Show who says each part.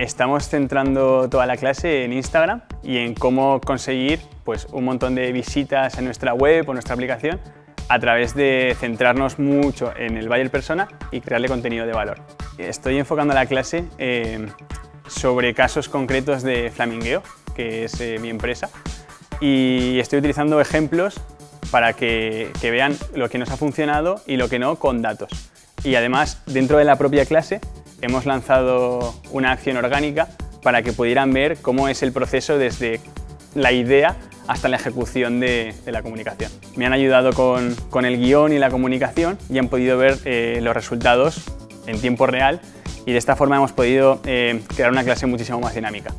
Speaker 1: Estamos centrando toda la clase en Instagram y en cómo conseguir pues, un montón de visitas a nuestra web o nuestra aplicación a través de centrarnos mucho en el buyer persona y crearle contenido de valor. Estoy enfocando la clase eh, sobre casos concretos de Flamingueo, que es eh, mi empresa, y estoy utilizando ejemplos para que vean lo que nos ha funcionado y lo que no con datos. Y además, dentro de la propia clase, hemos lanzado una acción orgánica para que pudieran ver cómo es el proceso desde la idea hasta la ejecución de, la comunicación. Me han ayudado con, el guion y la comunicación y han podido ver eh, los resultados en tiempo real y de esta forma hemos podido eh, crear una clase muchísimo más dinámica.